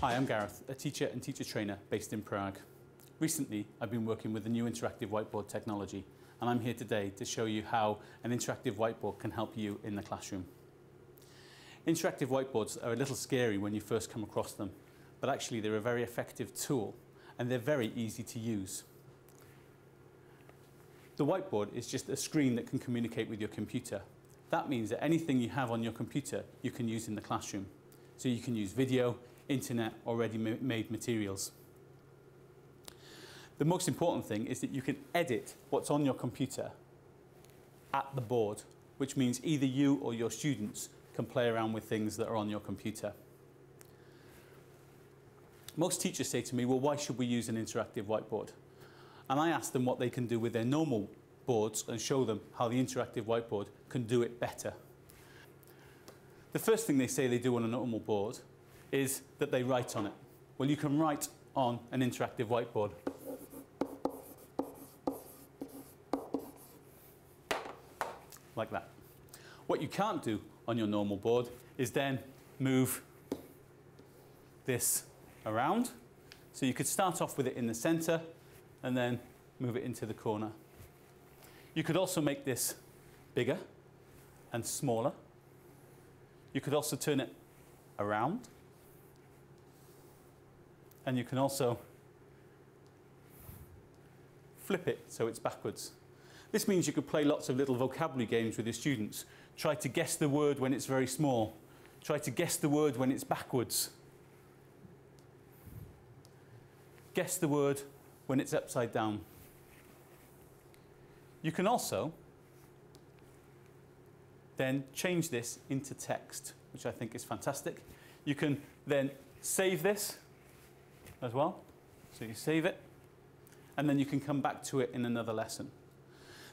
Hi, I'm Gareth, a teacher and teacher trainer based in Prague. Recently, I've been working with the new interactive whiteboard technology, and I'm here today to show you how an interactive whiteboard can help you in the classroom. Interactive whiteboards are a little scary when you first come across them, but actually they're a very effective tool and they're very easy to use. The whiteboard is just a screen that can communicate with your computer. That means that anything you have on your computer you can use in the classroom. So you can use video, internet or ready-made materials. The most important thing is that you can edit what's on your computer at the board, which means either you or your students can play around with things that are on your computer. Most teachers say to me, well, why should we use an interactive whiteboard? And I ask them what they can do with their normal boards and show them how the interactive whiteboard can do it better. The first thing they say they do on a normal board is that they write on it. Well, you can write on an interactive whiteboard. Like that. What you can't do on your normal board is then move this around. So you could start off with it in the center and then move it into the corner. You could also make this bigger and smaller. You could also turn it around and you can also flip it so it's backwards. This means you could play lots of little vocabulary games with your students. Try to guess the word when it's very small. Try to guess the word when it's backwards. Guess the word when it's upside down. You can also then change this into text, which I think is fantastic. You can then save this as well. So you save it, and then you can come back to it in another lesson.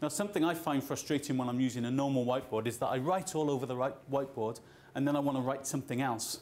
Now, something I find frustrating when I'm using a normal whiteboard is that I write all over the whiteboard, and then I want to write something else.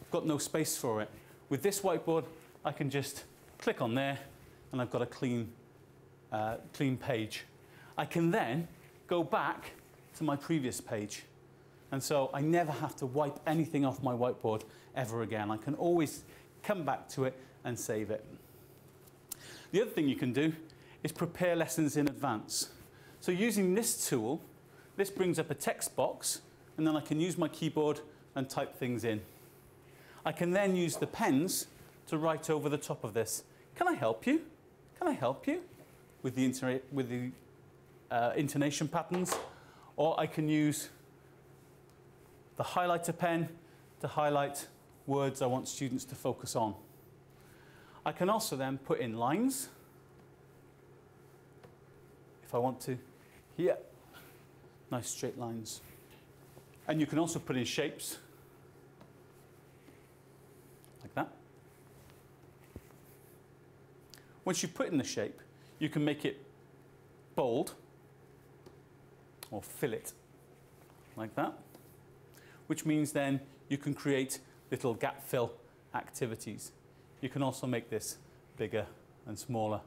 I've got no space for it. With this whiteboard, I can just click on there, and I've got a clean, uh, clean page. I can then go back to my previous page. And so I never have to wipe anything off my whiteboard ever again. I can always come back to it and save it. The other thing you can do is prepare lessons in advance. So using this tool, this brings up a text box and then I can use my keyboard and type things in. I can then use the pens to write over the top of this. Can I help you? Can I help you with the, with the uh, intonation patterns? Or I can use the highlighter pen to highlight words I want students to focus on. I can also then put in lines if I want to. Here, nice straight lines. And you can also put in shapes like that. Once you put in the shape, you can make it bold or fill it like that, which means then you can create little gap fill activities. You can also make this bigger and smaller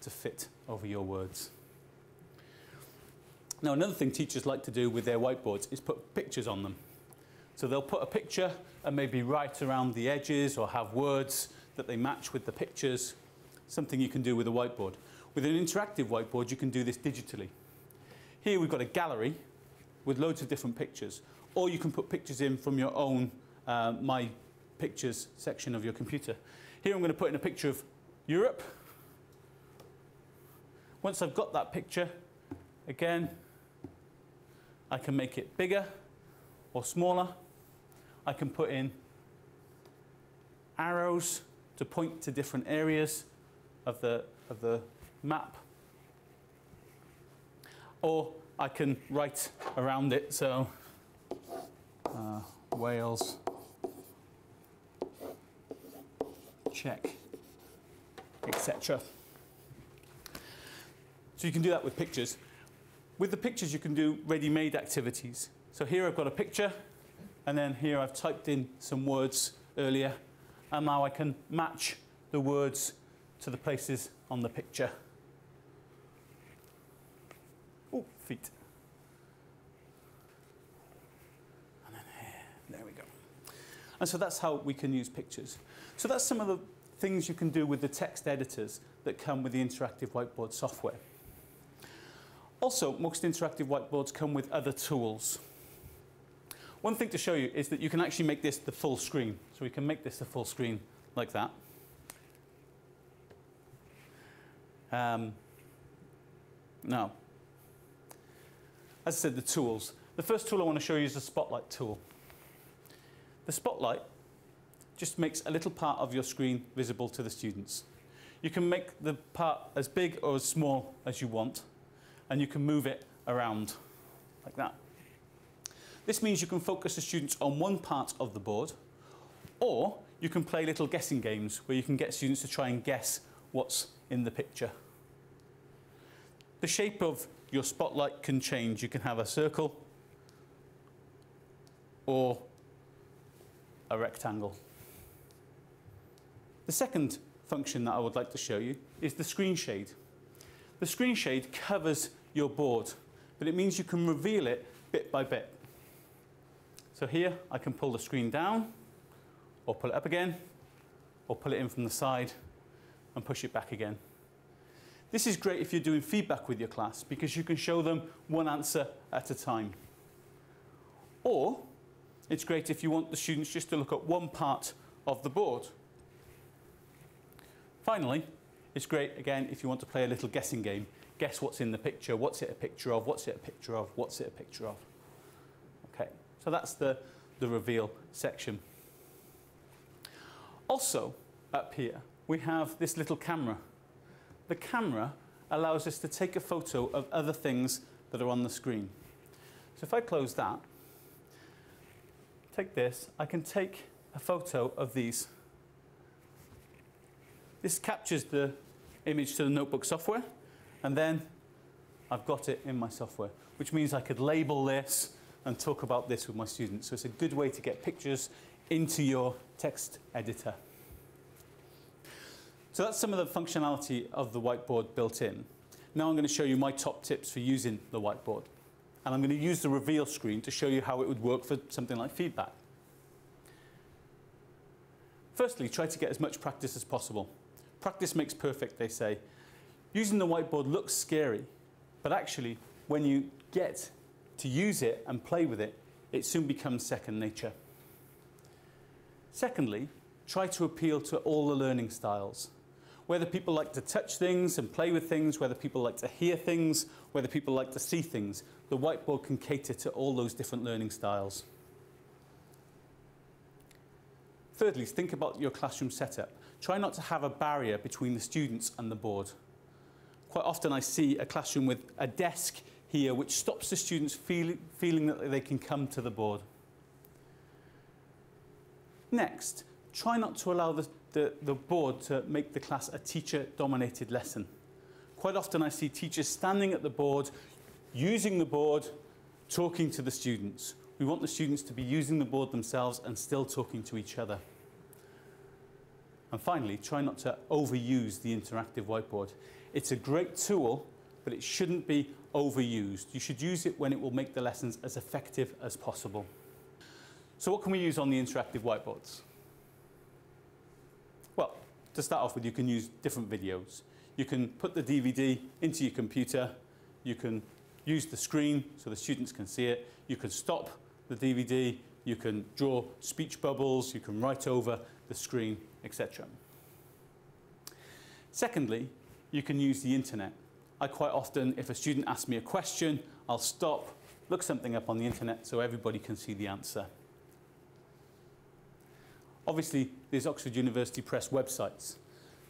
to fit over your words. Now another thing teachers like to do with their whiteboards is put pictures on them. So they'll put a picture and maybe write around the edges or have words that they match with the pictures, something you can do with a whiteboard. With an interactive whiteboard you can do this digitally. Here we've got a gallery with loads of different pictures or you can put pictures in from your own uh, my pictures section of your computer. Here I'm going to put in a picture of Europe. Once I've got that picture, again, I can make it bigger or smaller. I can put in arrows to point to different areas of the, of the map. Or I can write around it, so uh, Wales Czech, etc. So you can do that with pictures. With the pictures, you can do ready-made activities. So here I've got a picture, and then here I've typed in some words earlier, and now I can match the words to the places on the picture. Oh, feet. And then here, there we go. And so that's how we can use pictures. So that's some of the things you can do with the text editors that come with the interactive whiteboard software. Also, most interactive whiteboards come with other tools. One thing to show you is that you can actually make this the full screen. So we can make this the full screen like that. Um, now, as I said, the tools. The first tool I want to show you is the Spotlight tool. The Spotlight just makes a little part of your screen visible to the students. You can make the part as big or as small as you want, and you can move it around like that. This means you can focus the students on one part of the board, or you can play little guessing games where you can get students to try and guess what's in the picture. The shape of your spotlight can change. You can have a circle or a rectangle. The second function that I would like to show you is the screen shade. The screen shade covers your board, but it means you can reveal it bit by bit. So here I can pull the screen down, or pull it up again, or pull it in from the side and push it back again. This is great if you're doing feedback with your class because you can show them one answer at a time. Or it's great if you want the students just to look at one part of the board. Finally, it's great again if you want to play a little guessing game. Guess what's in the picture, what's it a picture of, what's it a picture of, what's it a picture of. Okay, so that's the, the reveal section. Also, up here, we have this little camera the camera allows us to take a photo of other things that are on the screen. So if I close that, take this, I can take a photo of these. This captures the image to the notebook software, and then I've got it in my software, which means I could label this and talk about this with my students. So it's a good way to get pictures into your text editor. So that's some of the functionality of the whiteboard built in. Now I'm going to show you my top tips for using the whiteboard. And I'm going to use the reveal screen to show you how it would work for something like feedback. Firstly, try to get as much practice as possible. Practice makes perfect, they say. Using the whiteboard looks scary, but actually, when you get to use it and play with it, it soon becomes second nature. Secondly, try to appeal to all the learning styles whether people like to touch things and play with things, whether people like to hear things, whether people like to see things, the whiteboard can cater to all those different learning styles. Thirdly, think about your classroom setup. Try not to have a barrier between the students and the board. Quite often I see a classroom with a desk here which stops the students feel, feeling that they can come to the board. Next, try not to allow the the, the board to make the class a teacher-dominated lesson. Quite often I see teachers standing at the board, using the board, talking to the students. We want the students to be using the board themselves and still talking to each other. And finally, try not to overuse the interactive whiteboard. It's a great tool, but it shouldn't be overused. You should use it when it will make the lessons as effective as possible. So what can we use on the interactive whiteboards? Well, to start off with, you can use different videos. You can put the DVD into your computer. You can use the screen so the students can see it. You can stop the DVD. You can draw speech bubbles. You can write over the screen, etc. Secondly, you can use the internet. I quite often, if a student asks me a question, I'll stop, look something up on the internet so everybody can see the answer. Obviously, there's Oxford University Press websites.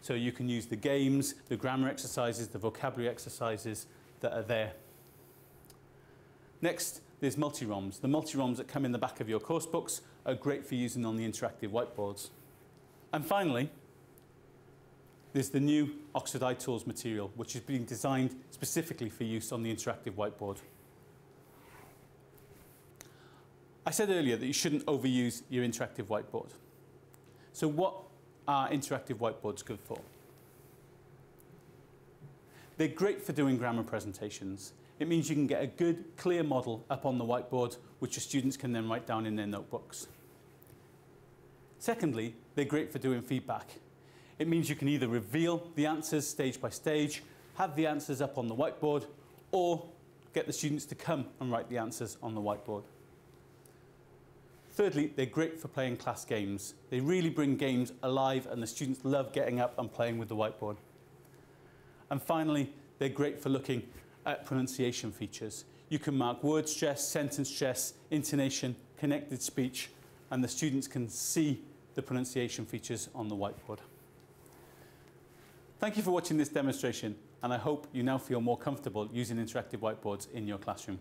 So you can use the games, the grammar exercises, the vocabulary exercises that are there. Next, there's multi-ROMs. The multi-ROMs that come in the back of your course books are great for using on the interactive whiteboards. And finally, there's the new Oxford iTools material, which is being designed specifically for use on the interactive whiteboard. I said earlier that you shouldn't overuse your interactive whiteboard. So what are interactive whiteboards good for? They're great for doing grammar presentations. It means you can get a good, clear model up on the whiteboard, which your students can then write down in their notebooks. Secondly, they're great for doing feedback. It means you can either reveal the answers stage by stage, have the answers up on the whiteboard, or get the students to come and write the answers on the whiteboard. Thirdly, they're great for playing class games. They really bring games alive and the students love getting up and playing with the whiteboard. And finally, they're great for looking at pronunciation features. You can mark word stress, sentence stress, intonation, connected speech, and the students can see the pronunciation features on the whiteboard. Thank you for watching this demonstration, and I hope you now feel more comfortable using interactive whiteboards in your classroom.